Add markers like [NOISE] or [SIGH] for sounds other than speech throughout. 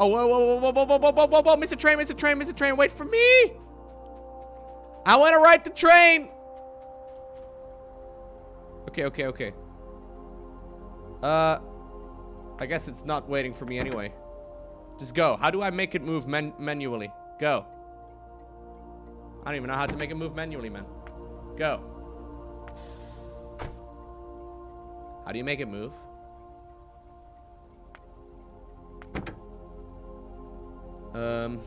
Oh, whoa, whoa, whoa, whoa, whoa, whoa, whoa, whoa, whoa, a train, a train, a train. Wait for me. I want to ride the train. Okay, okay, okay. Uh, I guess it's not waiting for me anyway. Just go. How do I make it move men manually? Go. I don't even know how to make it move manually, man. Go. How do you make it move? Um...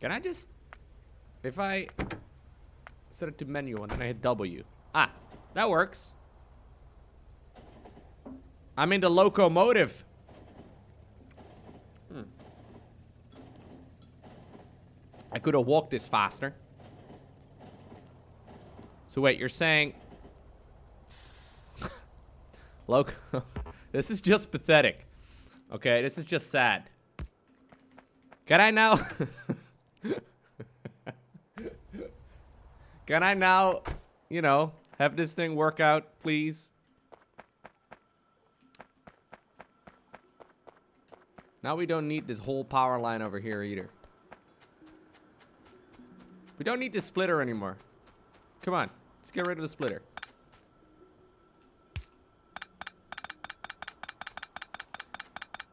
Can I just... If I set it to menu and then I hit W. Ah, that works. I'm in the locomotive. Hmm. I could have walked this faster. So wait, you're saying... [LAUGHS] Lowko... [LAUGHS] this is just pathetic. Okay, this is just sad. Can I now... [LAUGHS] Can I now, you know, have this thing work out, please? Now we don't need this whole power line over here either. We don't need the splitter anymore. Come on, let's get rid of the splitter.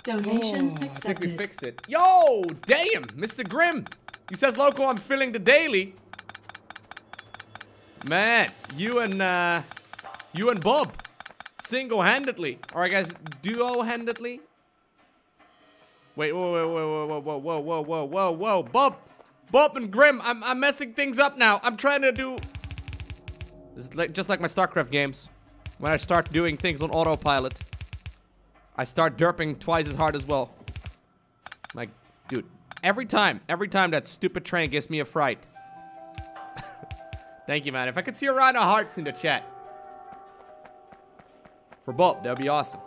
Donation Oh, I think we fixed it. Yo, damn, Mr. Grimm. He says, Lowko, I'm filling the daily. Man, you and, uh, you and Bob, single-handedly, or I guess duo-handedly. Wait, whoa, whoa, whoa, whoa, whoa, whoa, whoa, whoa, whoa, whoa, Bob, Bob and Grimm, I'm, I'm messing things up now. I'm trying to do, like, just like my StarCraft games. When I start doing things on autopilot, I start derping twice as hard as well. Like, dude, every time, every time that stupid train gives me a fright. [LAUGHS] Thank you, man. If I could see a round of hearts in the chat. For Bob, that'd be awesome.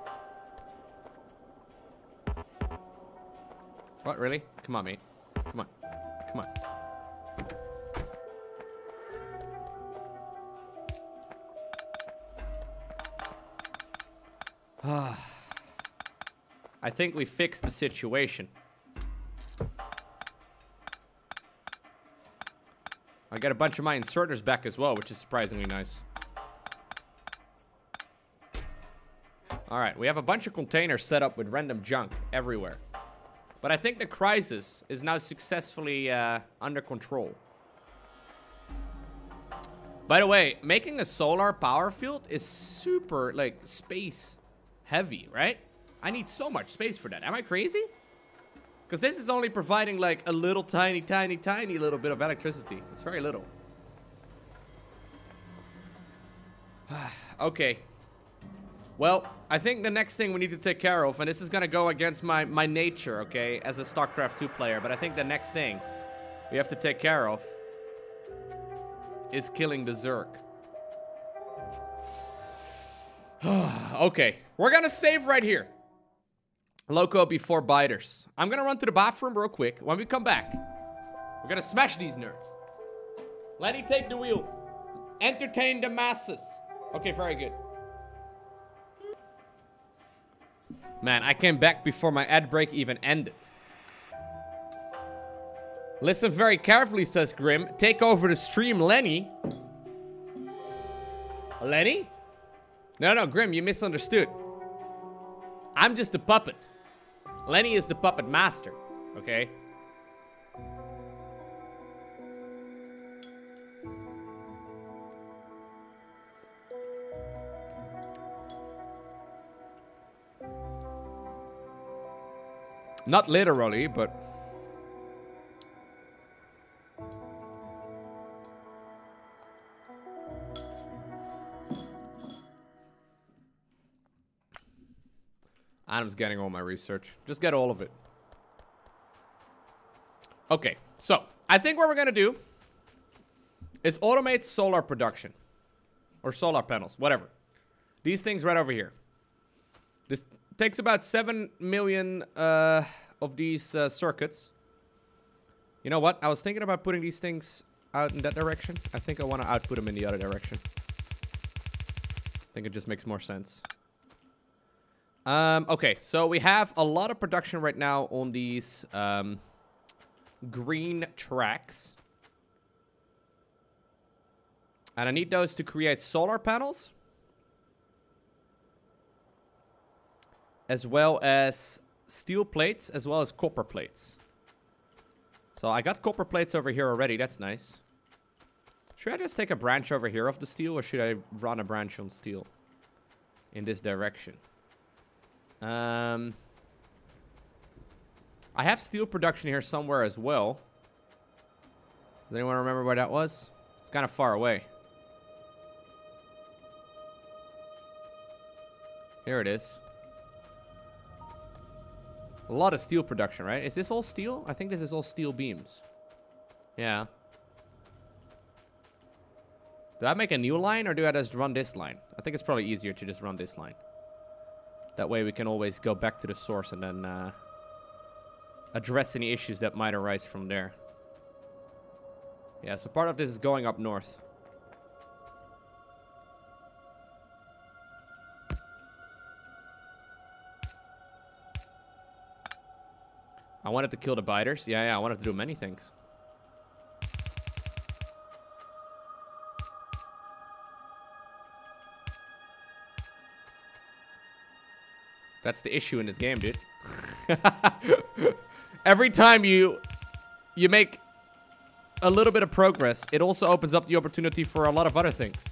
What, really? Come on, mate. I think we fixed the situation. I got a bunch of my inserters back as well, which is surprisingly nice. Alright, we have a bunch of containers set up with random junk everywhere. But I think the crisis is now successfully uh, under control. By the way, making a solar power field is super, like, space heavy, right? I need so much space for that. Am I crazy? Because this is only providing, like, a little tiny, tiny, tiny little bit of electricity. It's very little. [SIGHS] okay. Well, I think the next thing we need to take care of, and this is gonna go against my, my nature, okay, as a StarCraft 2 player, but I think the next thing we have to take care of is killing the Zerg. [SIGHS] okay, we're gonna save right here. Lowko before biters. I'm gonna run to the bathroom real quick. When we come back, we're gonna smash these nerds. Lenny, take the wheel. Entertain the masses. Okay, very good. Man, I came back before my ad break even ended. Listen very carefully, says Grim. Take over the stream, Lenny. Lenny? No, no, Grim, you misunderstood. I'm just a puppet. Lenny is the puppet master, okay? Not literally, but... Adam's getting all my research. Just get all of it. Okay, so I think what we're gonna do is automate solar production. Or solar panels, whatever. These things right over here. This takes about 7 million uh, of these uh, circuits. You know what? I was thinking about putting these things out in that direction. I think I want to output them in the other direction. I think it just makes more sense. Um, okay, so we have a lot of production right now on these um, green tracks. And I need those to create solar panels. As well as steel plates, as well as copper plates. So I got copper plates over here already. That's nice. Should I just take a branch over here of the steel, or should I run a branch on steel in this direction? Um, I have steel production here somewhere as well. Does anyone remember where that was? It's kind of far away. Here it is. A lot of steel production, right? Is this all steel? I think this is all steel beams. Yeah. Do I make a new line or do I just run this line? I think it's probably easier to just run this line. That way we can always go back to the source and then uh, address any issues that might arise from there. Yeah, so part of this is going up north. I wanted to kill the biters. Yeah, yeah, I wanted to do many things. That's the issue in this game, dude. [LAUGHS] Every time you you make a little bit of progress, it also opens up the opportunity for a lot of other things.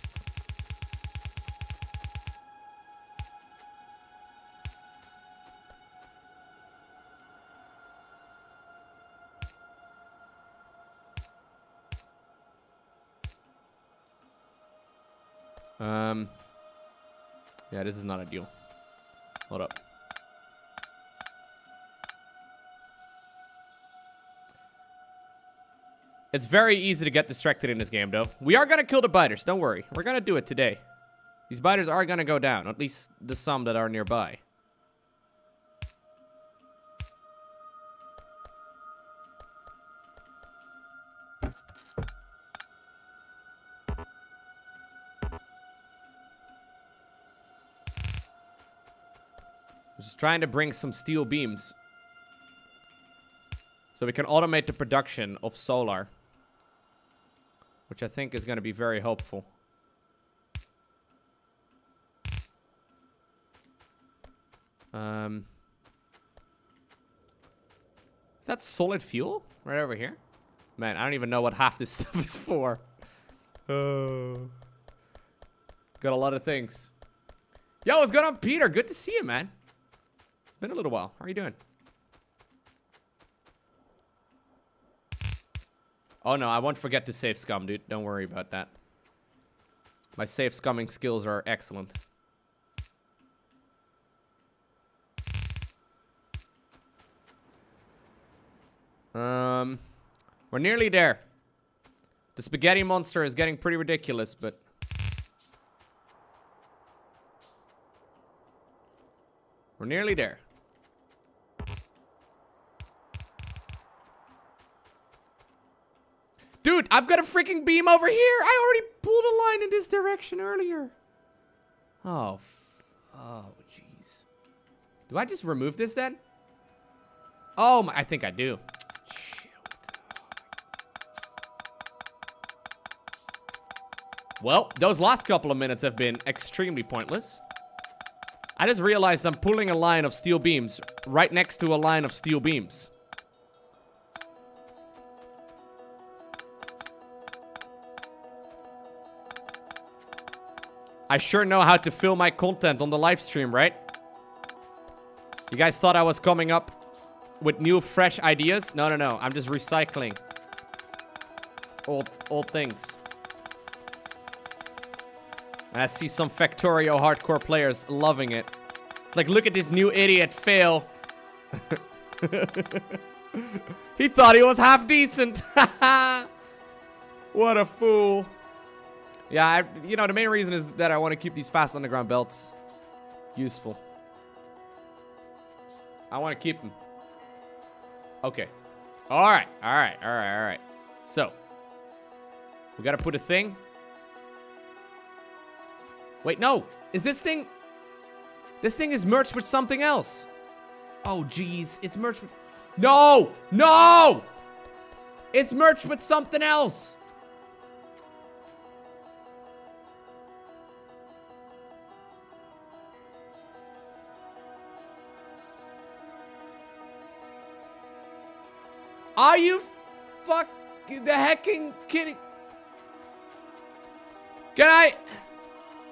Um, yeah, this is not ideal. Hold up. It's very easy to get distracted in this game, though. We are gonna kill the biters, don't worry. We're gonna do it today. These biters are gonna go down, at least the some that are nearby. Just trying to bring some steel beams. So we can automate the production of solar. Which I think is going to be very helpful. Um, is that solid fuel? Right over here? Man, I don't even know what half this [LAUGHS] stuff is for. Oh. Got a lot of things. Yo, what's going on, Peter? Good to see you, man. Been a little while. How are you doing? Oh no, I won't forget to save scum, dude. Don't worry about that. My save scumming skills are excellent. Um, we're nearly there. The spaghetti monster is getting pretty ridiculous, but... We're nearly there. Dude, I've got a freaking beam over here. I already pulled a line in this direction earlier. Oh, oh, jeez. Do I just remove this then? Oh, my, I think I do. Shoot. Well, those last couple of minutes have been extremely pointless. I just realized I'm pulling a line of steel beams right next to a line of steel beams. I sure know how to fill my content on the live stream, right? You guys thought I was coming up with new, fresh ideas? No, no, no. I'm just recycling old, old things. I see some Factorio hardcore players loving it. It's like, look at this new idiot fail. [LAUGHS] he thought he was half decent. [LAUGHS] what a fool. Yeah, I, you know, the main reason is that I want to keep these fast underground belts useful. I want to keep them. Okay. All right, all right, all right, all right. So, We gotta put a thing. Wait, no. Is this thing... This thing is merged with something else. Oh, jeez. It's merged with... No! No! It's merged with something else. Are you fuck the hecking kidding? Can I?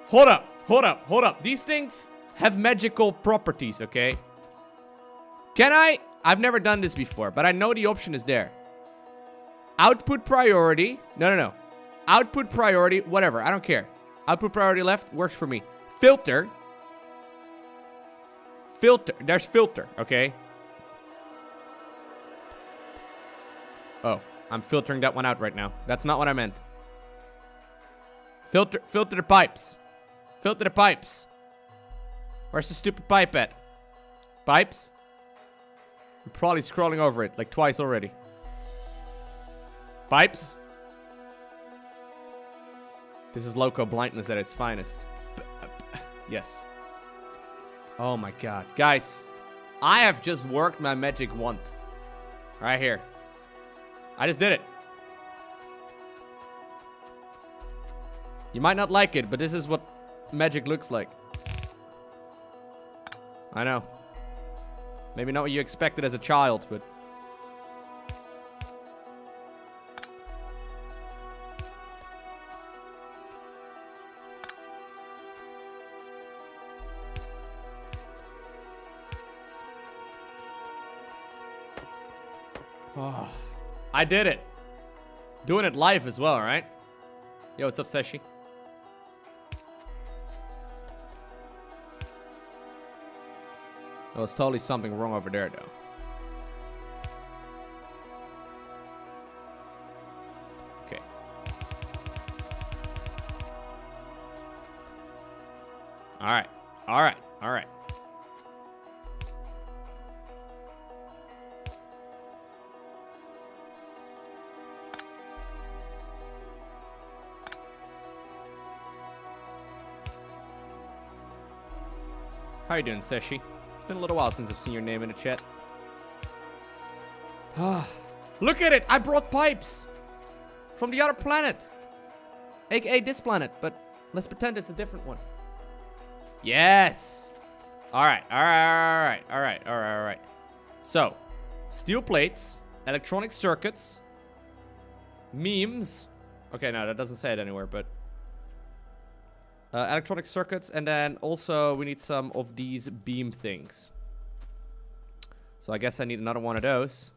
Hold up, hold up, hold up. These things have magical properties, okay? Can I? I've never done this before, but I know the option is there. Output priority. No, no, no. Output priority, whatever. I don't care. Output priority left works for me. Filter. Filter. There's filter, okay? Oh, I'm filtering that one out right now. That's not what I meant. Filter, filter the pipes. Filter the pipes. Where's the stupid pipe at? Pipes? I'm probably scrolling over it like twice already. Pipes? This is Lowko blindness at its finest. Uh, yes. Oh my god. Guys, I have just worked my magic wand. Right here. I just did it. You might not like it, but this is what magic looks like. I know. Maybe not what you expected as a child, but... did it. Doing it live as well, right? Yo, what's up, Seshi? Well, it's totally something wrong over there, though. You doing, Seshi? It's been a little while since I've seen your name in a chat. Ah, [SIGHS] Look at it! I brought pipes! From the other planet! AKA this planet, but let's pretend it's a different one. Yes! Alright, alright, alright, alright, alright, alright. So, steel plates, electronic circuits, memes. Okay, no, that doesn't say it anywhere, but uh, electronic circuits, and then also we need some of these beam things. So I guess I need another one of those.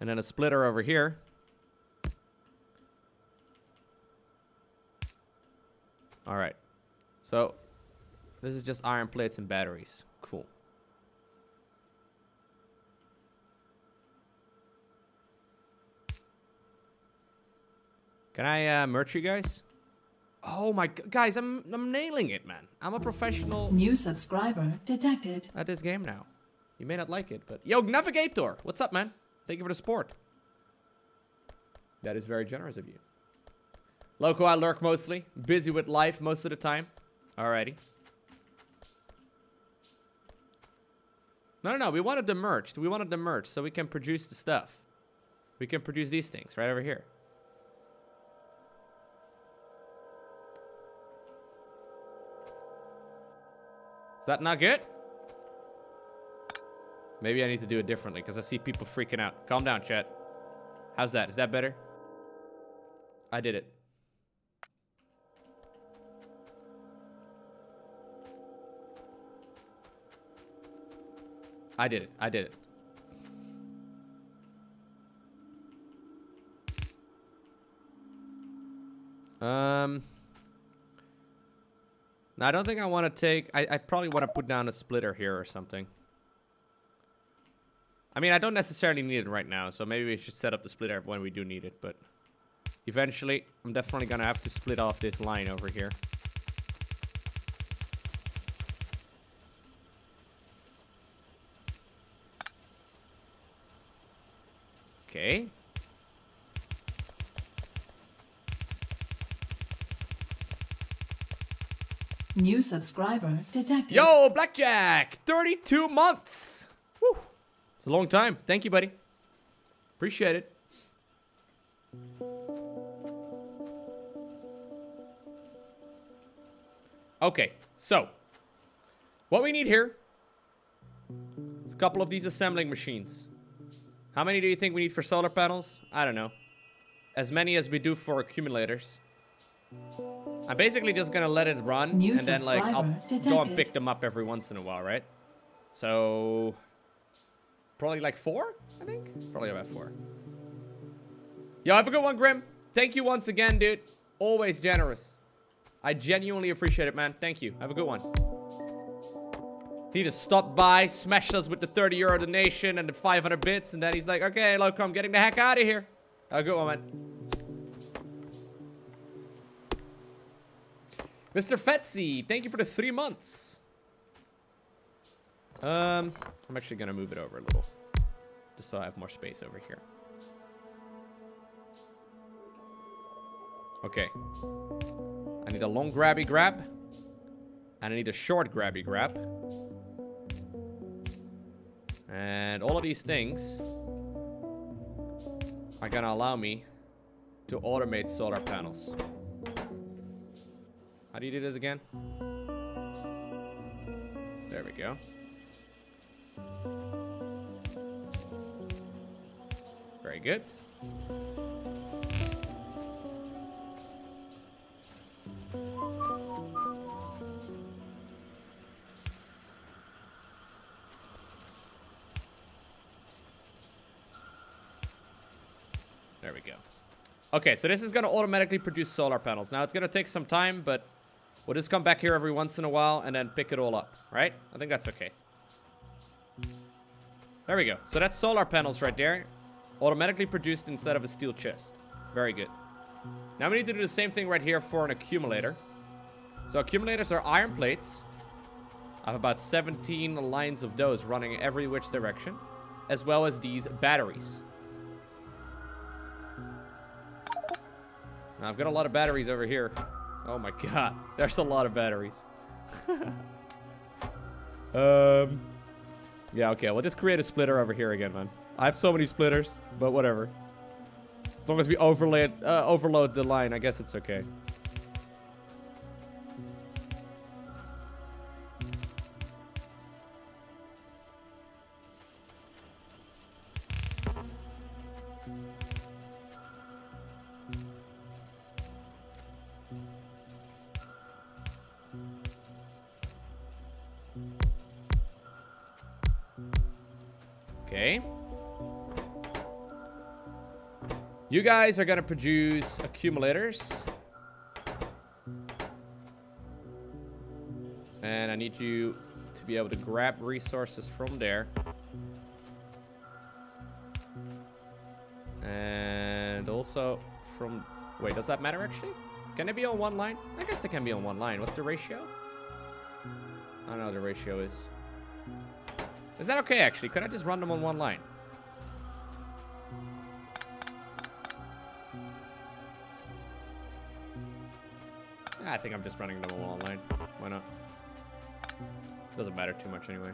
And then a splitter over here. Alright. So, this is just iron plates and batteries. Cool. Can I uh, merch you guys? Oh my guys, I'm I'm nailing it, man. I'm a professional. New subscriber detected. At this game now. You may not like it, but yo, Navigator, what's up, man? Thank you for the support. That is very generous of you. Lowko, I lurk mostly. Busy with life most of the time. Alrighty. No, no, no. We wanted the merch. We wanted the merch so we can produce the stuff. We can produce these things right over here. Is that not good? Maybe I need to do it differently because I see people freaking out. Calm down, chat. How's that? Is that better? I did it. I did it. I did it. Um... Now, I don't think I want to take... I, I probably want to put down a splitter here or something. I mean, I don't necessarily need it right now, so maybe we should set up the splitter when we do need it, but... Eventually, I'm definitely gonna have to split off this line over here. Okay. New subscriber detected. Yo, Blackjack! 32 months! Woo! It's a long time. Thank you, buddy. Appreciate it. Okay, so what we need here is a couple of these assembling machines. How many do you think we need for solar panels? I don't know. As many as we do for accumulators. I'm basically just gonna let it run New and then like I'll subscriber go and pick them up every once in a while, right? So probably like four, I think. Probably about four. Yo, have a good one, Grim. Thank you once again, dude. Always generous. I genuinely appreciate it, man. Thank you. Have a good one. He just stopped by, smashed us with the 30 euro donation and the 500 bits, and then he's like, okay, look, I'm getting the heck out of here. Have a good one, man. Mr. Fetzy, thank you for the three months. Um, I'm actually gonna move it over a little, just so I have more space over here. Okay. I need a long grabby grab, and I need a short grabby grab. And all of these things are gonna allow me to automate solar panels. How do you do this again? There we go. Very good. There we go. Okay, so this is going to automatically produce solar panels. Now, it's going to take some time, but we'll just come back here every once in a while and then pick it all up, right? I think that's okay. There we go. So that's solar panels right there. Automatically produced instead of a steel chest. Very good. Now we need to do the same thing right here for an accumulator. So accumulators are iron plates. I have about 17 lines of those running every which direction. As well as these batteries. Now, I've got a lot of batteries over here. Oh my god. There's a lot of batteries. [LAUGHS] um... Yeah, okay. We'll just create a splitter over here again, man. I have so many splitters, but whatever. As long as we overlay it, uh, overload the line, I guess it's okay. Okay. You guys are gonna produce accumulators. And I need you to be able to grab resources from there. And also from... Wait, does that matter actually? Can it be on one line? I guess they can be on one line. What's the ratio? Don't know what the ratio is. Is that okay, actually? Could I just run them on one line? Ah, I think I'm just running them on one line. Why not? Doesn't matter too much anyway.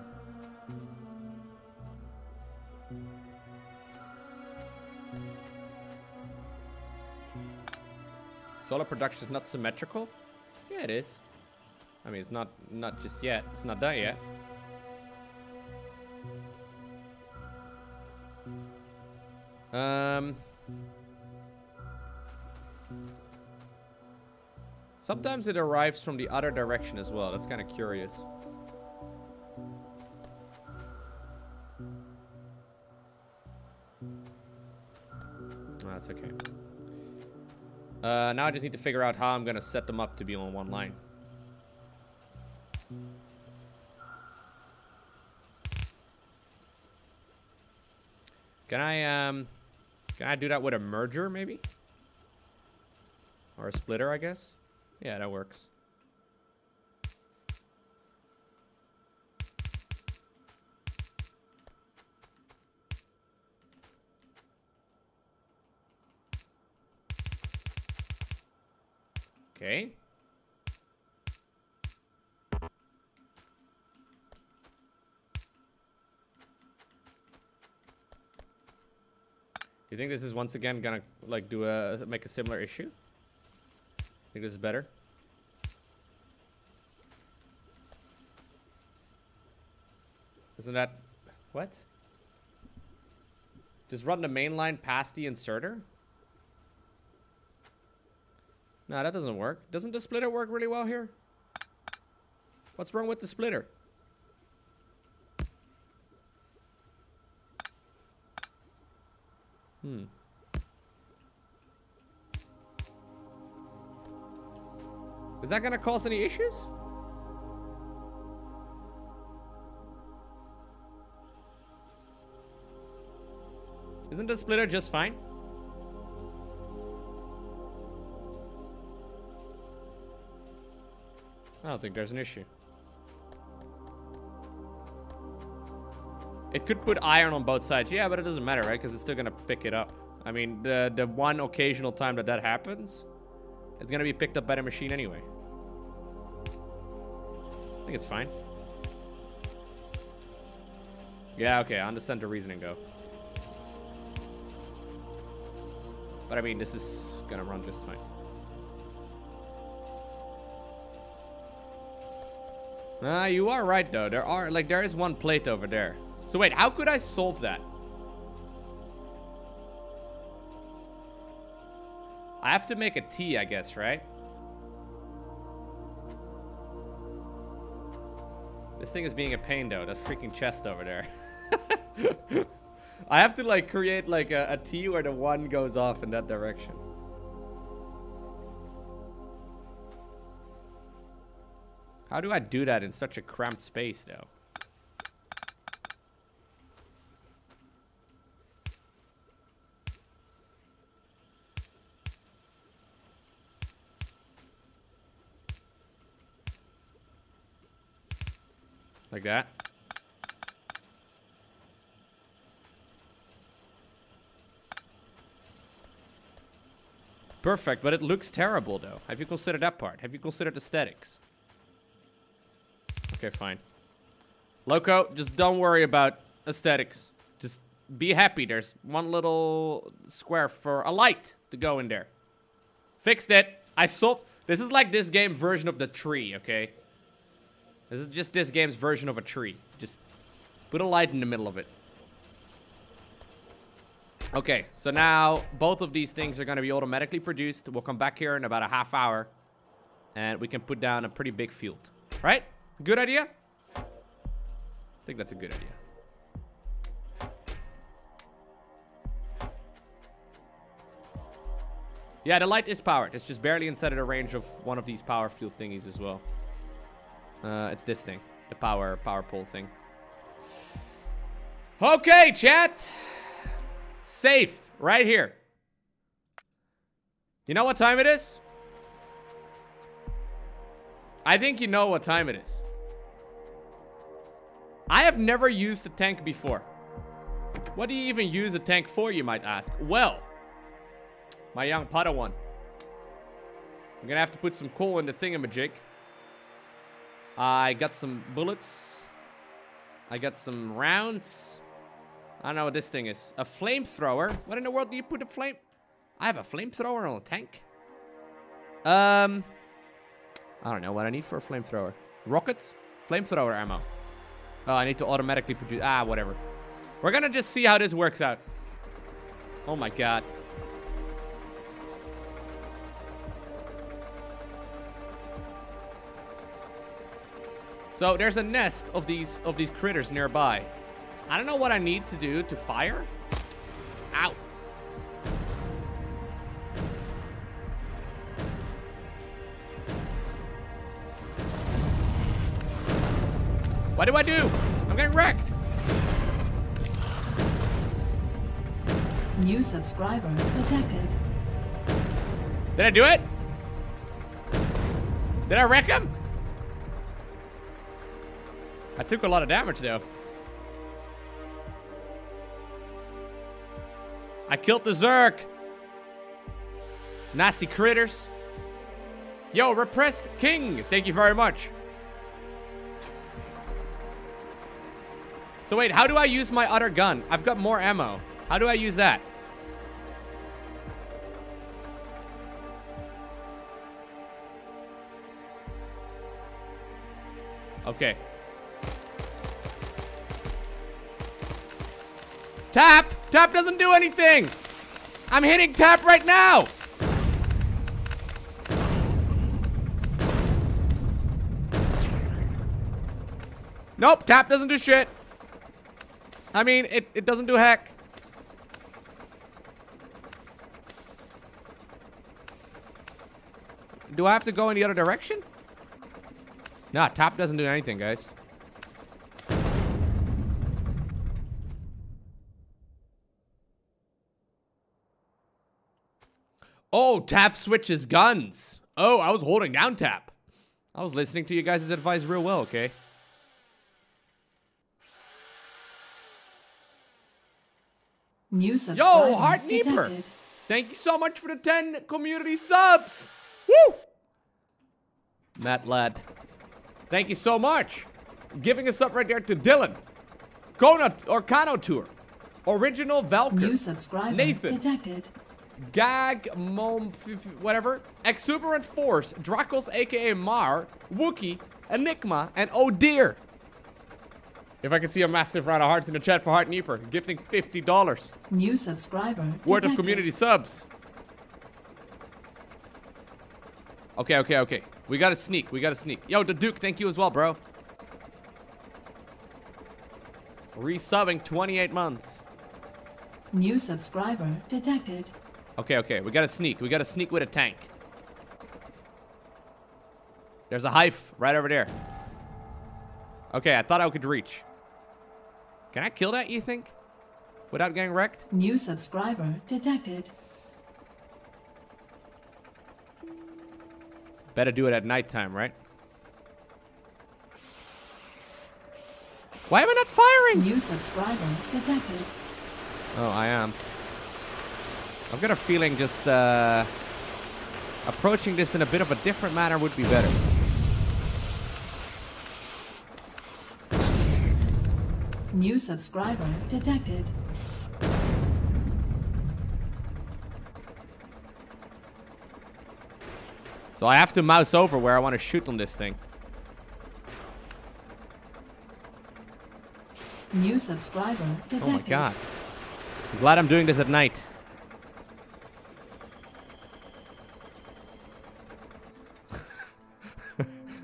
Solar production is not symmetrical? Yeah, it is. I mean, it's not not just yet. It's not done yet. Um. Sometimes it arrives from the other direction as well. That's kind of curious. Oh, that's okay. Uh, now I just need to figure out how I'm going to set them up to be on one line. Can I, um, can I do that with a merger, maybe? Or a splitter, I guess? Yeah, that works. Okay. You think this is once again gonna like do a make a similar issue? Think this is better? Isn't that what? Just run the main line past the inserter? No, that doesn't work. Doesn't the splitter work really well here? What's wrong with the splitter? Hmm. Is that gonna cause any issues? Isn't the splitter just fine? I don't think there's an issue. It could put iron on both sides. Yeah, but it doesn't matter, right? Because it's still going to pick it up. I mean, the, the one occasional time that that happens, it's going to be picked up by the machine anyway. I think it's fine. Yeah, okay, I understand the reasoning, though. But I mean, this is gonna run just fine. Ah, you are right though. There are, like, there is one plate over there. So wait, how could I solve that? I have to make a T, I guess, right? This thing is being a pain though, that freaking chest over there. [LAUGHS] I have to like create like a, a T where the one goes off in that direction. How do I do that in such a cramped space though? Like that? Perfect, but it looks terrible though. Have you considered that part? Have you considered aesthetics? Okay, fine. Lowko, just don't worry about aesthetics. Just be happy. There's one little square for a light to go in there. Fixed it. I solved... This is like this game version of the tree, okay? This is just this game's version of a tree. Just put a light in the middle of it. Okay, so now both of these things are going to be automatically produced. We'll come back here in about a half hour. And we can put down a pretty big field. Right? Good idea? I think that's a good idea. Yeah, the light is powered. It's just barely inside of the range of one of these power field thingies as well. Uh, it's this thing. The power, power pole thing. Okay, chat. Safe. Right here. You know what time it is? I think you know what time it is. I have never used a tank before. What do you even use a tank for, you might ask? Well, my young Padawan. I'm gonna have to put some coal in the thingamajig. I got some bullets. I got some rounds. I don't know what this thing is. A flamethrower? What in the world do you put a flame... I have a flamethrower on a tank? Um... I don't know what I need for a flamethrower. Rockets? Flamethrower ammo. Oh, I need to automatically produce... Ah, whatever. We're gonna just see how this works out. Oh my god. So there's a nest of these of these critters nearby. I don't know what I need to do to fire. Ow. What do I do? I'm getting wrecked. New subscriber detected. Did I do it? Did I wreck him? I took a lot of damage, though. I killed the Zerg. Nasty critters. Yo, Repressed King, thank you very much. So wait, how do I use my other gun? I've got more ammo. How do I use that? Okay, Tap! Tap doesn't do anything! I'm hitting tap right now! Nope, tap doesn't do shit. I mean, it, it doesn't do heck. Do I have to go in the other direction? Nah, tap doesn't do anything, guys. Oh, tap switches guns. Oh, I was holding down tap. I was listening to you guys' advice real well, okay? New subscriber Heart Neeper. Thank you so much for the 10 community subs. Woo! Matt Lad. Thank you so much. Giving us up right there to Dylan. Kona or Kano Tour. Original New subscriber Nathan. detected. Gag Mom whatever. Exuberant Force. Dracos aka Mar. Wookie. Enigma. And Oh Dear. If I could see a massive round of hearts in the chat for Heart Neeper. Gifting $50. New subscriber Word of community subs. Okay, okay, okay. We gotta sneak. We gotta sneak. Yo, the Duke, thank you as well, bro. Resubbing 28 months. New subscriber detected. Okay, okay. We gotta sneak. We gotta sneak with a tank. There's a hive right over there. Okay, I thought I could reach. Can I kill that, you think? Without getting wrecked? New subscriber detected. Better do it at nighttime, right? Why am I not firing? New subscriber detected. Oh, I am. I've got a feeling just uh, approaching this in a bit of a different manner would be better. New subscriber detected. So I have to mouse over where I want to shoot on this thing. New subscriber detected. Oh my god. I'm glad I'm doing this at night.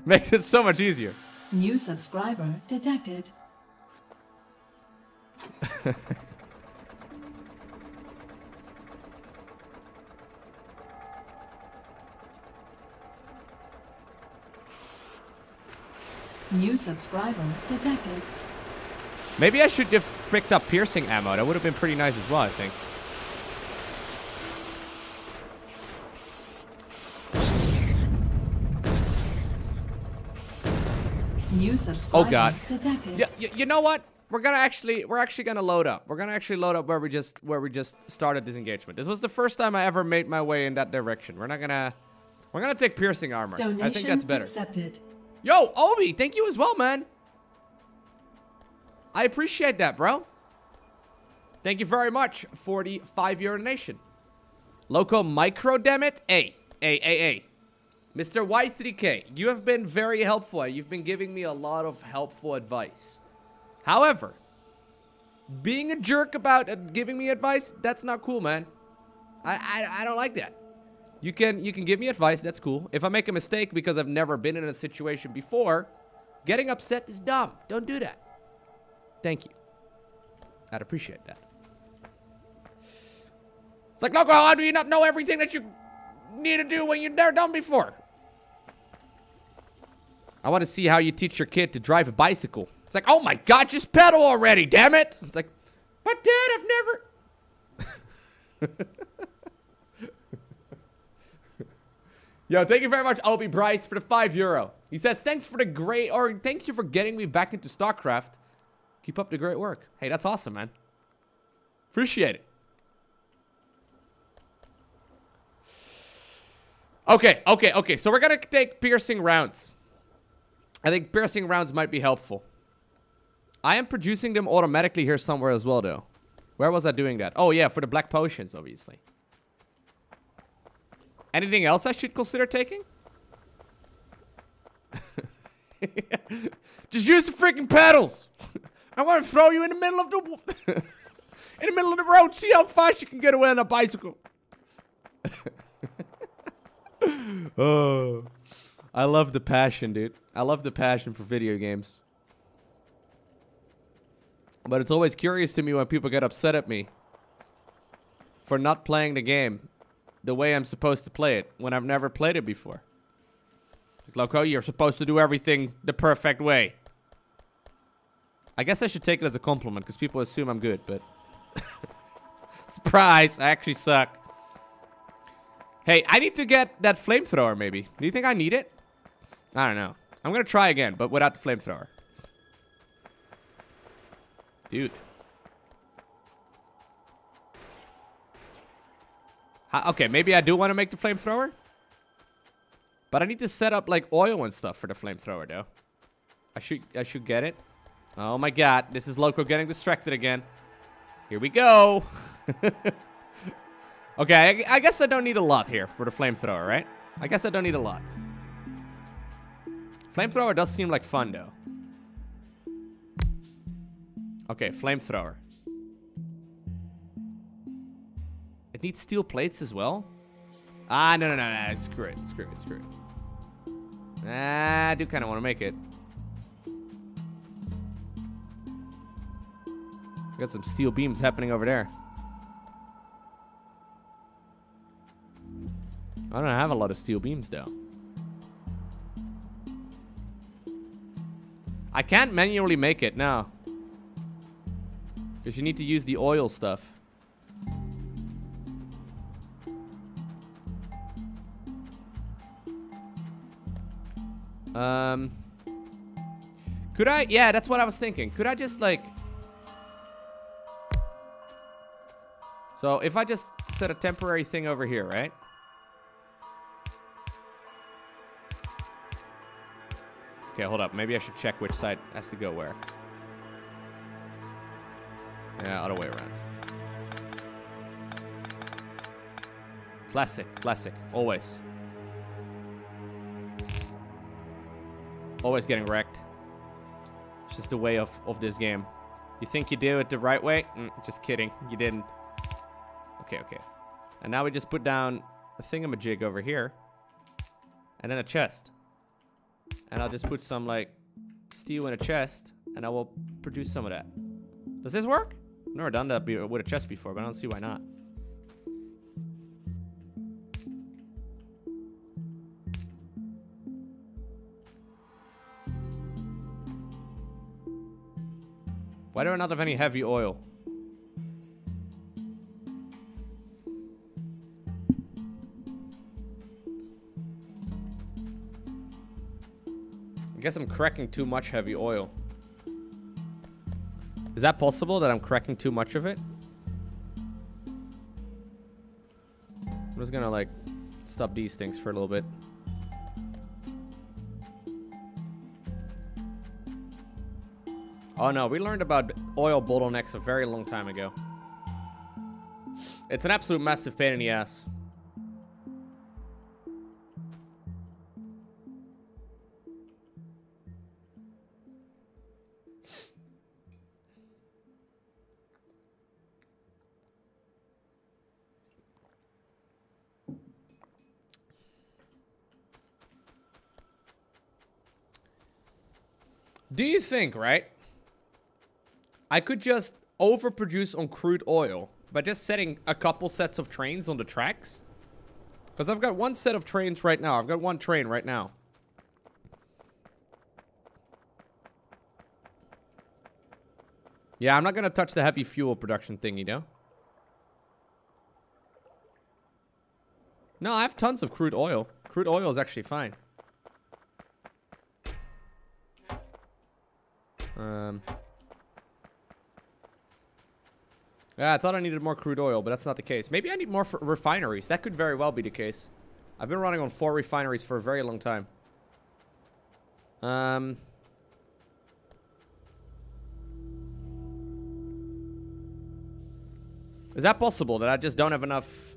[LAUGHS] Makes it so much easier. New subscriber detected. [LAUGHS] New subscriber detected. Maybe I should have picked up piercing ammo. That would have been pretty nice as well, I think. New subscriber Oh, God. detected. Yeah, you know what? We're gonna actually, we're actually gonna load up. We're gonna actually load up where we just, where we just started this engagement. This was the first time I ever made my way in that direction. We're not gonna, we're gonna take piercing armor. Donation I think that's better. accepted. Yo, Obi, thank you as well, man. I appreciate that, bro. Thank you very much for the five year donation. Lowko Micro, damn it. A, A, A, A. Mr. Y3K, you have been very helpful. You've been giving me a lot of helpful advice. However, being a jerk about uh, giving me advice, that's not cool, man. I, I, I don't like that. You can you can give me advice, that's cool. If I make a mistake because I've never been in a situation before, getting upset is dumb. Don't do that. Thank you. I'd appreciate that. It's like, look, how do you not know everything that you need to do when you've never done before? I want to see how you teach your kid to drive a bicycle. It's like, oh my god, just pedal already, damn it! It's like, but dad, I've never. [LAUGHS] Yo, thank you very much, Obi Bryce, for the five euro. He says, thanks for the great, or thank you for getting me back into StarCraft. Keep up the great work. Hey, that's awesome, man. Appreciate it. Okay, okay, okay. So we're gonna take piercing rounds. I think piercing rounds might be helpful. I am producing them automatically here somewhere as well, though. Where was I doing that? Oh, yeah, for the black potions, obviously. Anything else I should consider taking? [LAUGHS] Just use the freaking pedals. [LAUGHS] I want to throw you in the middle of the [LAUGHS] in the middle of the road. See how fast you can get away on a bicycle. oh, I love the passion, dude. I love the passion for video games. But it's always curious to me when people get upset at me for not playing the game the way I'm supposed to play it when I've never played it before. Like, Lowko, oh, you're supposed to do everything the perfect way. I guess I should take it as a compliment because people assume I'm good, but... [LAUGHS] Surprise! I actually suck. Hey, I need to get that flamethrower, maybe. Do you think I need it? I don't know. I'm gonna try again, but without the flamethrower. Dude. Okay, maybe I do want to make the flamethrower. But I need to set up like oil and stuff for the flamethrower though. I should I should get it. Oh my god, this is Lowko getting distracted again. Here we go. [LAUGHS] okay, I, I guess I don't need a lot here for the flamethrower, right? I guess I don't need a lot. Flamethrower does seem like fun though. Okay, flamethrower. It needs steel plates as well? Ah, no, no, no, no. Screw it. Screw it. Screw it. Ah, I do kind of want to make it. Got some steel beams happening over there. I don't have a lot of steel beams, though. I can't manually make it, no. Because you need to use the oil stuff. Um, could I? Yeah, that's what I was thinking. Could I just like? So if I just set a temporary thing over here, right? Okay, hold up. Maybe I should check which side has to go where. Yeah, other way around. Classic, classic, always. Always getting wrecked. It's just the way of, of this game. You think you do it the right way? Mm, just kidding. You didn't. Okay, okay. And now we just put down a thingamajig over here. And then a chest. And I'll just put some, like, steel in a chest. And I will produce some of that. Does this work? I've never done that with a chest before, but I don't see why not. Why do I not have any heavy oil? Guess I'm cracking too much heavy oil. Is that possible that I'm cracking too much of it? I'm just gonna like stop these things for a little bit. Oh no, we learned about oil bottlenecks a very long time ago. It's an absolute massive pain in the ass. Do you think, right? I could just overproduce on crude oil by just setting a couple sets of trains on the tracks? Because I've got one set of trains right now. I've got one train right now. Yeah, I'm not going to touch the heavy fuel production thing, you know? No, I have tons of crude oil. Crude oil is actually fine. Um... Yeah, I thought I needed more crude oil, but that's not the case. Maybe I need more refineries. That could very well be the case. I've been running on four refineries for a very long time. Um... Is that possible that I just don't have enough...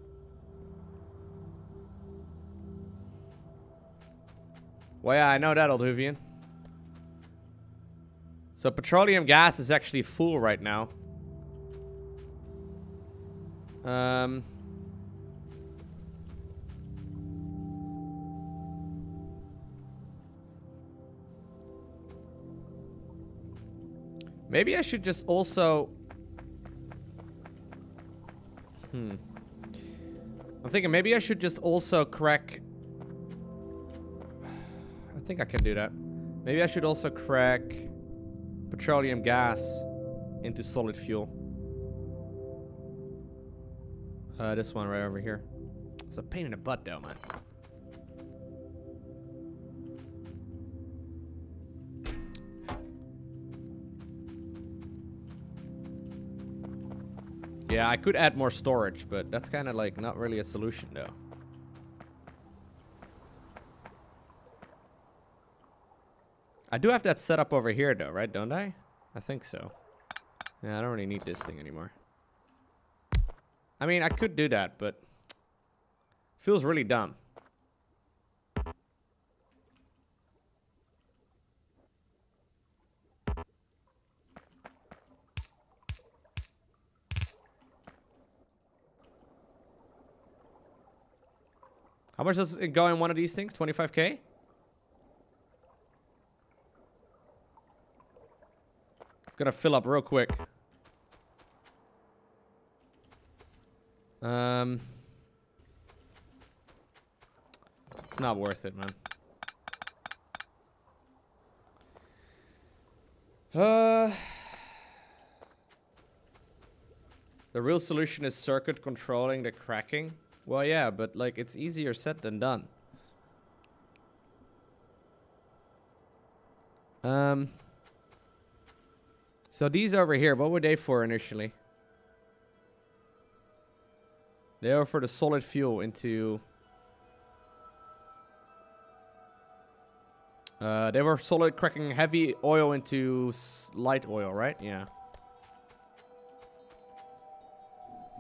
Well, yeah, I know that, Olduvian. So petroleum gas is actually full right now. Um... Maybe I should just also... Hmm. I'm thinking maybe I should just also crack... I think I can do that. Maybe I should also crack petroleum gas into solid fuel. Uh, this one right over here. It's a pain in the butt though, man. Yeah, I could add more storage, but that's kind of like not really a solution though. I do have that set up over here though, right? Don't I? I think so. Yeah, I don't really need this thing anymore. I mean, I could do that, but feels really dumb. How much does it go in one of these things? 25k? Gonna fill up real quick. Um, it's not worth it, man. Uh, the real solution is circuit controlling the cracking. Well, yeah, but like it's easier said than done. Um. So these over here, what were they for initially? They were for the solid fuel into... Uh, they were solid cracking heavy oil into light oil, right? Yeah.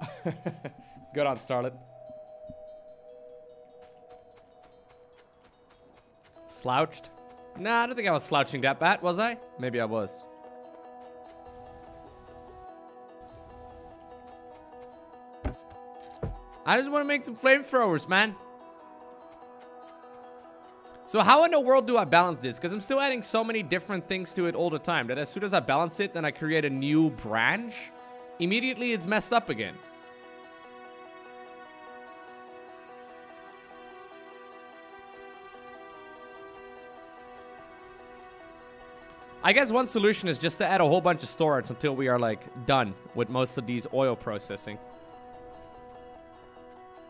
[LAUGHS] Let's go down, Starlet. Slouched? Nah, I don't think I was slouching that bad, was I? Maybe I was. I just want to make some flamethrowers, man. So how in the world do I balance this? Because I'm still adding so many different things to it all the time that as soon as I balance it and I create a new branch, immediately it's messed up again. I guess one solution is just to add a whole bunch of storage until we are like done with most of these oil processing.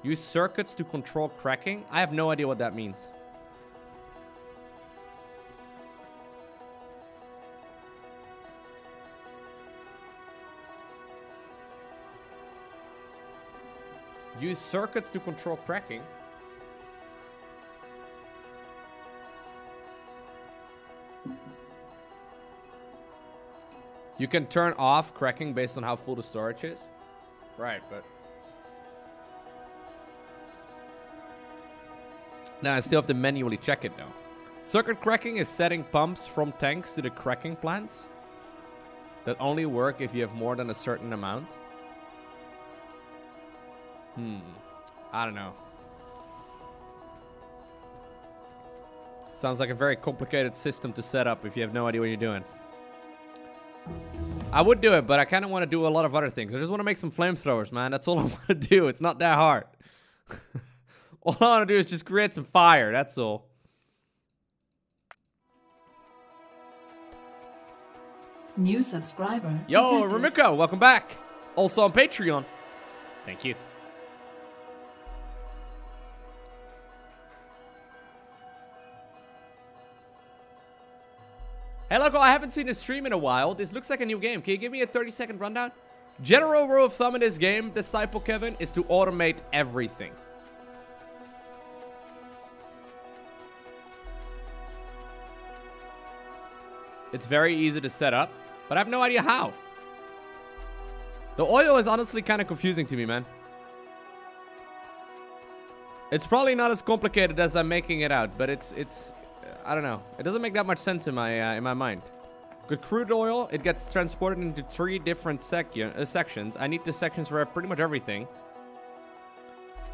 Use circuits to control cracking? I have no idea what that means. Use circuits to control cracking? You can turn off cracking based on how full the storage is? Right, but... Now I still have to manually check it though. Circuit cracking is setting pumps from tanks to the cracking plants that only work if you have more than a certain amount. Hmm. I don't know. Sounds like a very complicated system to set up if you have no idea what you're doing. I would do it, but I kind of want to do a lot of other things. I just want to make some flamethrowers, man. That's all I [LAUGHS] want to do. It's not that hard. [LAUGHS] All I want to do is just create some fire. That's all. New subscriber. Yo, detected. Ramiko, welcome back. Also on Patreon. Thank you. Hey, Lowko, I haven't seen a stream in a while. This looks like a new game. Can you give me a 30 second rundown? General rule of thumb in this game, Disciple Kevin, is to automate everything. It's very easy to set up, but I have no idea how. The oil is honestly kind of confusing to me, man. It's probably not as complicated as I'm making it out, but it's it's I don't know. It doesn't make that much sense in my uh, in my mind. With crude oil, it gets transported into three different sec uh, sections. I need the sections for pretty much everything.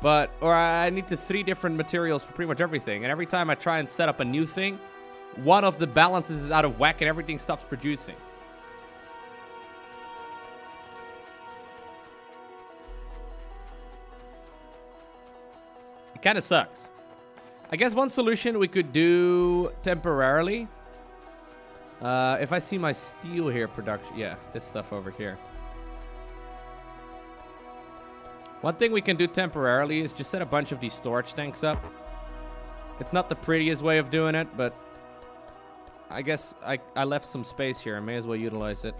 But, or I need the three different materials for pretty much everything. And every time I try and set up a new thing, one of the balances is out of whack and everything stops producing. It kind of sucks. I guess one solution we could do temporarily. Uh, if I see my steel here production, yeah, this stuff over here. One thing we can do temporarily is just set a bunch of these storage tanks up. It's not the prettiest way of doing it, but I guess I, I left some space here. I may as well utilize it.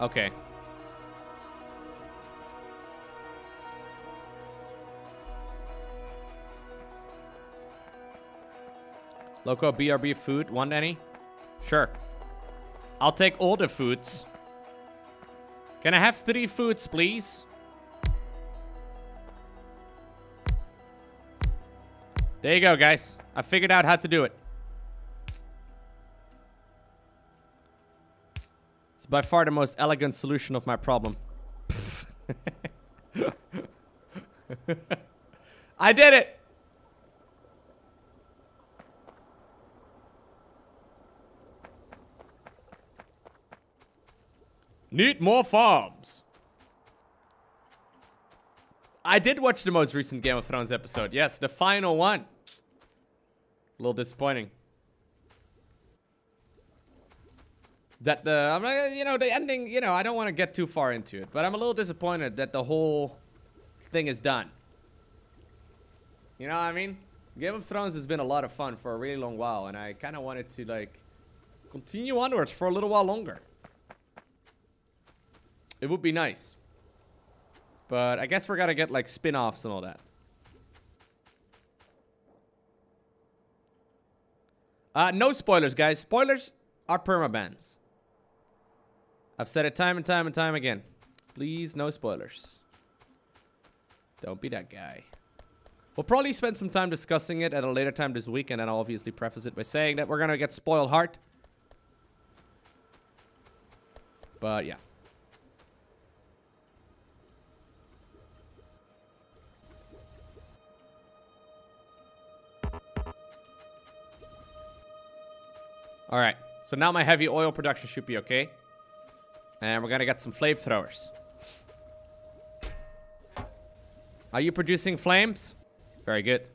Okay. Lowko BRB food. Want any? Sure. I'll take all the foods. Can I have three foods, please? There you go, guys. I figured out how to do it. It's by far the most elegant solution of my problem. [LAUGHS] I did it! Need more farms. I did watch the most recent Game of Thrones episode. Yes, the final one. A little disappointing. that the I'm not, you know the ending you know I don't want to get too far into it but I'm a little disappointed that the whole thing is done you know what I mean Game of Thrones has been a lot of fun for a really long while and I kind of wanted to like continue onwards for a little while longer it would be nice but I guess we're gonna get like spin-offs and all that uh no spoilers guys spoilers are permabans I've said it time and time and time again. Please, no spoilers. Don't be that guy. We'll probably spend some time discussing it at a later time this week, and then I'll obviously preface it by saying that we're gonna get spoiled hard. But yeah. Alright, so now my heavy oil production should be okay. And we're gonna get some flamethrowers. Are you producing flames? Very good.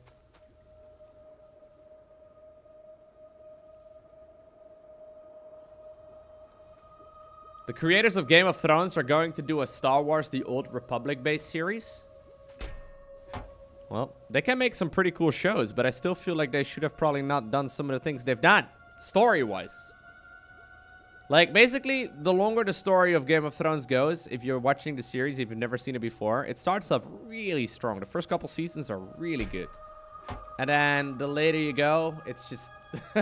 The creators of Game of Thrones are going to do a Star Wars The Old Republic based series. Well, they can make some pretty cool shows, but I still feel like they should have probably not done some of the things they've done, story-wise. Like, basically, the longer the story of Game of Thrones goes, if you're watching the series, if you've never seen it before, it starts off really strong. The first couple seasons are really good. And then the later you go, it's just...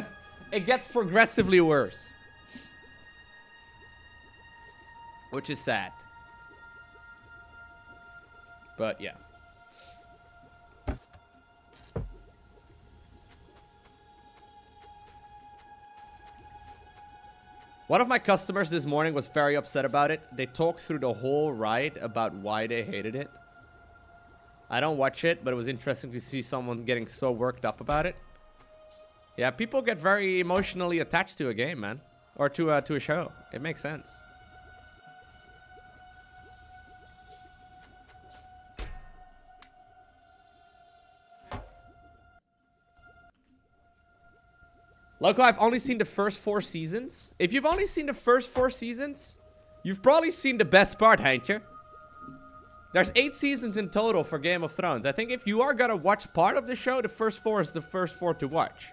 [LAUGHS] it gets progressively worse. Which is sad. But, yeah. One of my customers this morning was very upset about it. They talked through the whole ride about why they hated it. I don't watch it, but it was interesting to see someone getting so worked up about it. Yeah, people get very emotionally attached to a game, man. Or to, uh, to a show. It makes sense. Lowko, I've only seen the first four seasons. If you've only seen the first four seasons, you've probably seen the best part, ain't you? There's eight seasons in total for Game of Thrones. I think if you are gonna watch part of the show, the first four is the first four to watch.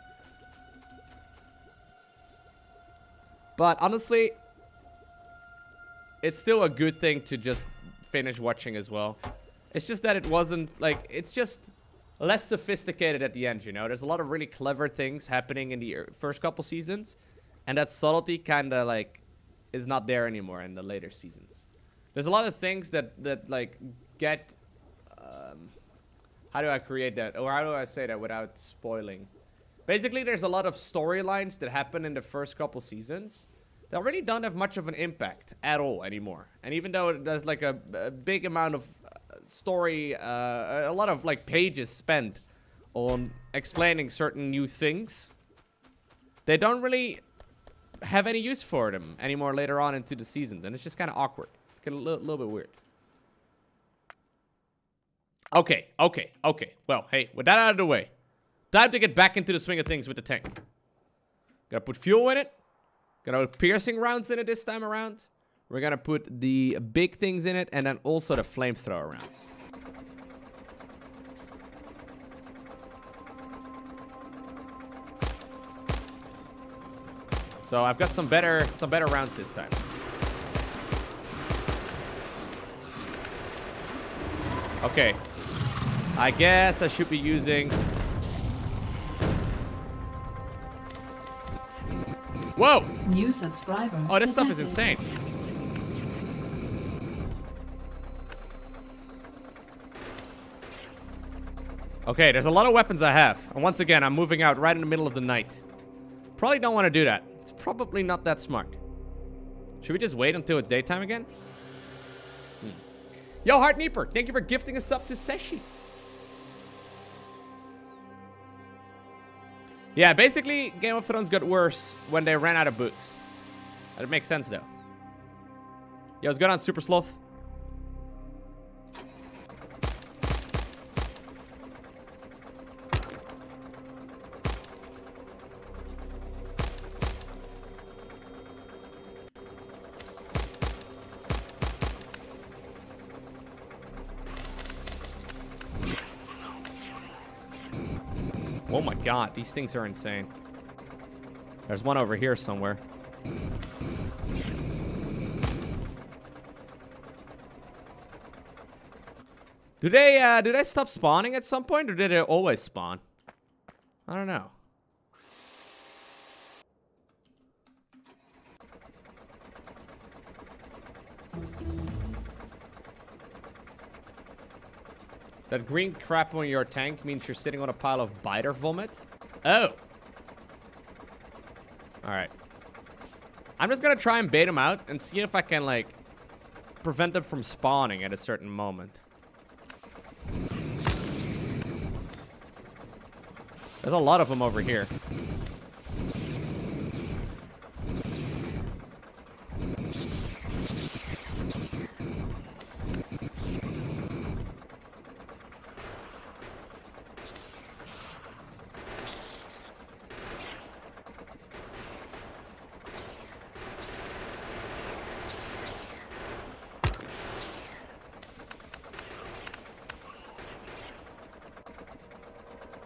But honestly, it's still a good thing to just finish watching as well. It's just that it wasn't, like, it's just less sophisticated at the end, you know? There's a lot of really clever things happening in the first couple seasons. And that subtlety kind of like is not there anymore in the later seasons. There's a lot of things that that like get. Um, how do I create that, or how do I say that without spoiling? Basically, there's a lot of storylines that happen in the first couple seasons that really don't have much of an impact at all anymore. And even though there's like a, a big amount of story, uh, a lot of like pages spent on explaining certain new things, they don't really have any use for them anymore later on into the season. Then it's just kind of awkward. It's of a little, little bit weird. Okay, okay, okay. Well, hey, with that out of the way, time to get back into the swing of things with the tank. Gotta put fuel in it. Gonna put piercing rounds in it this time around. We're gonna put the big things in it and then also the flamethrower rounds. So I've got some better some better rounds this time. Okay. I guess I should be using Whoa! New subscriber. Oh, this stuff is insane. Okay, there's a lot of weapons I have. And once again, I'm moving out right in the middle of the night. Probably don't want to do that. It's probably not that smart. Should we just wait until it's daytime again? Hmm. Yo, Heart Neeper, thank you for gifting us up to Seshi. Yeah, basically, Game of Thrones got worse when they ran out of books. That makes sense, though. Yo, what's going on, Super Sloth? God, these things are insane. There's one over here somewhere. Do they, uh, do they stop spawning at some point, or did they always spawn? I don't know. That green crap on your tank means you're sitting on a pile of biter vomit? Oh. Alright. I'm just gonna try and bait them out and see if I can, like, prevent them from spawning at a certain moment. There's a lot of them over here.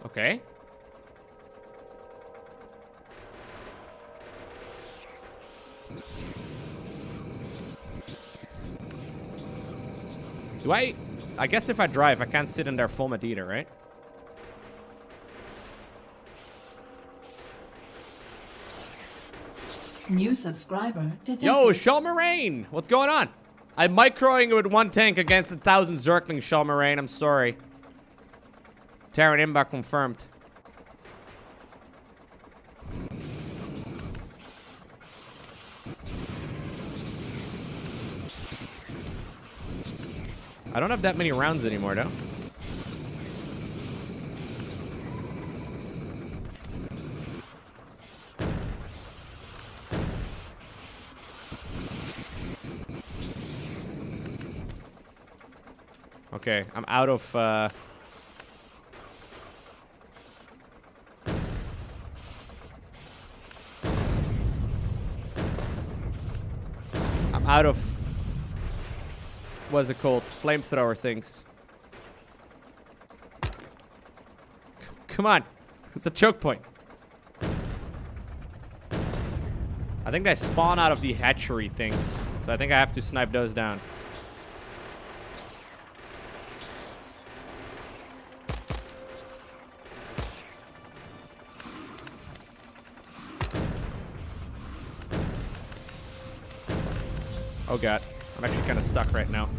Okay. Do I... I guess if I drive, I can't sit in their vomit either, right? New subscriber detected. Yo, Shaw Moraine! What's going on? I'm microing with one tank against a thousand Zergling, Shaw Moraine. I'm sorry. Terran Imba confirmed. I don't have that many rounds anymore, though. Okay, I'm out of, uh... I'm out of... What's it called? Flamethrower things. C- Come on. It's a choke point. I think they spawn out of the hatchery things. So I think I have to snipe those down. Oh god. I'm actually kind of stuck right now.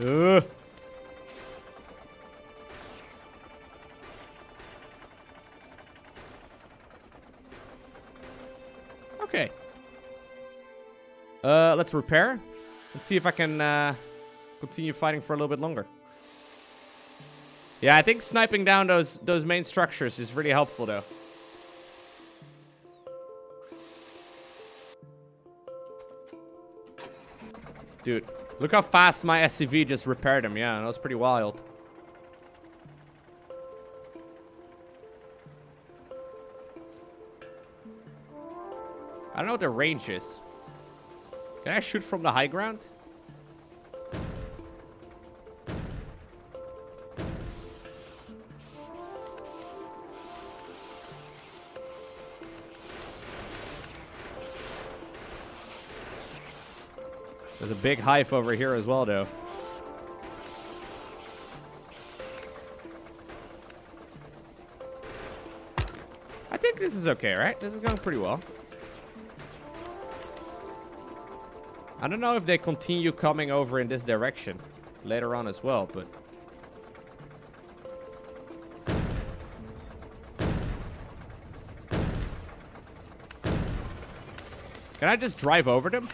Ugh. Okay. Uh, let's repair. Let's see if I can uh, continue fighting for a little bit longer. Yeah, I think sniping down those those main structures is really helpful, though. Dude, look how fast my SCV just repaired him. Yeah, that was pretty wild. I don't know what the range is. Can I shoot from the high ground? A big hive over here as well, though. I think this is okay, right? This is going pretty well. I don't know if they continue coming over in this direction later on as well, but... Can I just drive over them?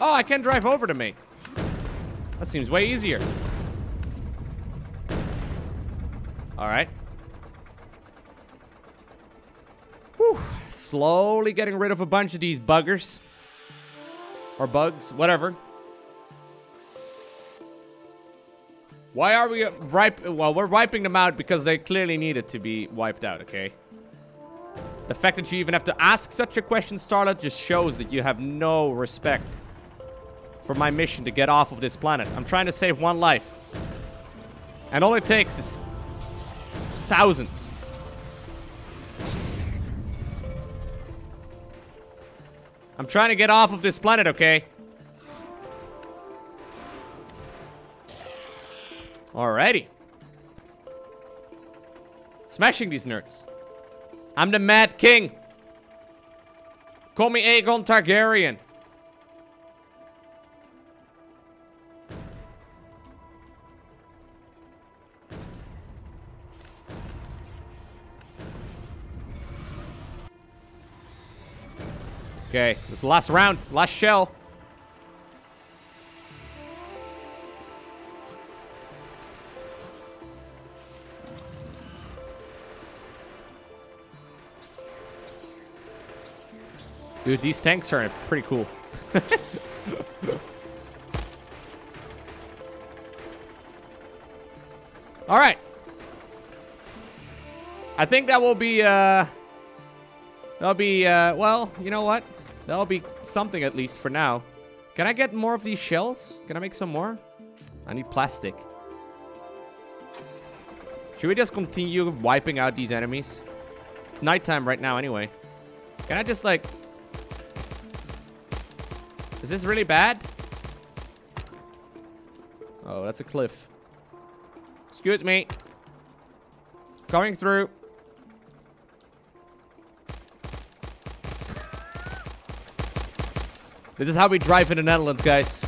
Oh, I can drive over to me. That seems way easier. Alright. Whew. Slowly getting rid of a bunch of these buggers. Or bugs, whatever. Why are we wipe? Well, we're wiping them out because they clearly needed to be wiped out, okay? The fact that you even have to ask such a question, Starlet, just shows that you have no respect for my mission to get off of this planet. I'm trying to save one life. And all it takes is thousands. I'm trying to get off of this planet, okay? Alrighty. Smashing these nerds. I'm the Mad King. Call me Aegon Targaryen. Okay, this is the last round, last shell. Dude, these tanks are pretty cool. [LAUGHS] All right. I think that will be, uh... That'll be, uh, well, you know what? That'll be something at least for now. Can I get more of these shells? Can I make some more? I need plastic. Should we just continue wiping out these enemies? It's nighttime right now anyway. Can I just like... Is this really bad? Oh, that's a cliff. Excuse me. Coming through. This is how we drive in the Netherlands, guys.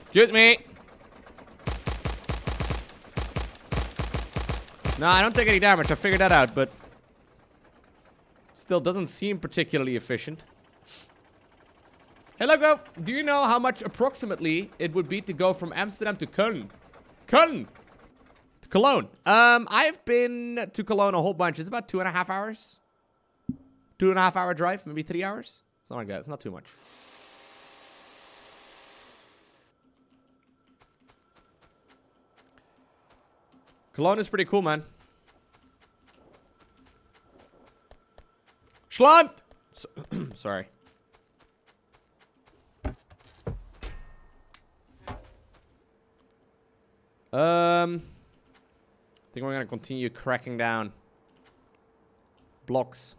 Excuse me. No, I don't take any damage. I figured that out, but... Still doesn't seem particularly efficient. Hey, do you know how much approximately it would be to go from Amsterdam to Köln? Köln! To Cologne. Um, I've been to Cologne a whole bunch. It's about two and a half hours. Two and a half hour drive, maybe three hours. Something like that. It's not too much. Cologne is pretty cool, man. Schlant! [CLEARS THROAT] So sorry. Um, I think we're gonna continue cracking down blocks.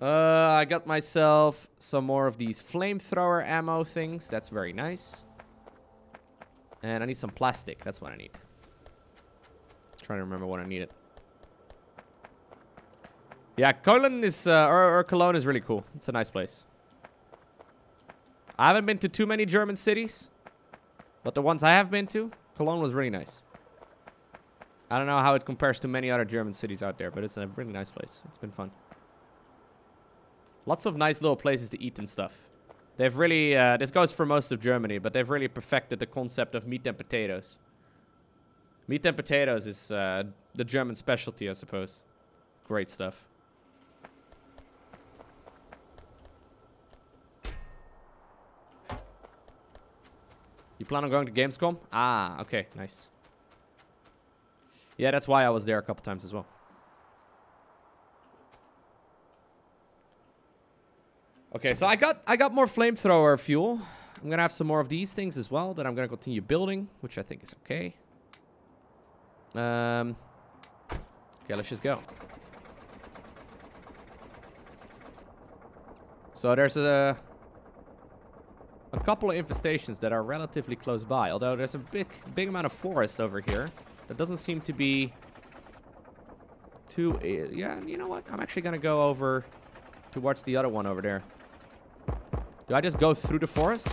Uh, I got myself some more of these flamethrower ammo things. That's very nice. And I need some plastic. That's what I need. trying to remember what I needed. Yeah, Cologne is, uh, or, or Cologne is really cool. It's a nice place. I haven't been to too many German cities. But the ones I have been to, Cologne was really nice. I don't know how it compares to many other German cities out there, but it's a really nice place. It's been fun. Lots of nice little places to eat and stuff. They've really, uh, this goes for most of Germany, but they've really perfected the concept of meat and potatoes. Meat and potatoes is uh, the German specialty, I suppose. Great stuff. You plan on going to Gamescom? Ah, okay, nice. Yeah, that's why I was there a couple times as well. Okay, so I got I got more flamethrower fuel. I'm gonna have some more of these things as well that I'm gonna continue building, which I think is okay. Um, okay, let's just go. So there's a a couple of infestations that are relatively close by, although there's a big big amount of forest over here that doesn't seem to be too. Uh, yeah, you know what? I'm actually gonna go over towards the other one over there. Do I just go through the forest?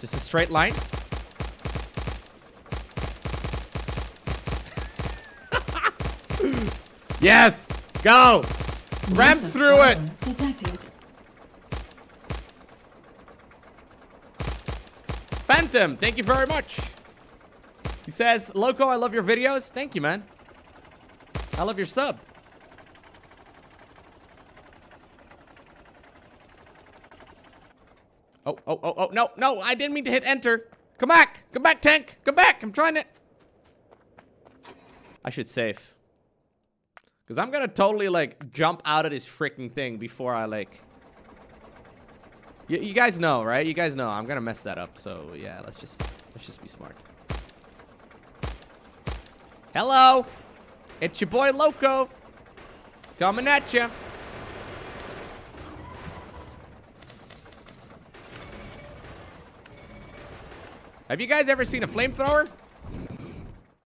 Just a straight line? [LAUGHS] yes! Go! Ramp through it! Detected. Phantom, thank you very much. He says, Lowko, I love your videos. Thank you, man. I love your sub. Oh, oh, oh, no, no, I didn't mean to hit enter. Come back, come back, tank, come back. I'm trying to. I should save. Because I'm to totally, like, jump out of this freaking thing before I, like... You, you guys know, right? You guys know I'm to mess that up. So, yeah, let's just, let's just be smart. Hello. It's your boy Lowko. Coming at you. Have you guys ever seen a flamethrower?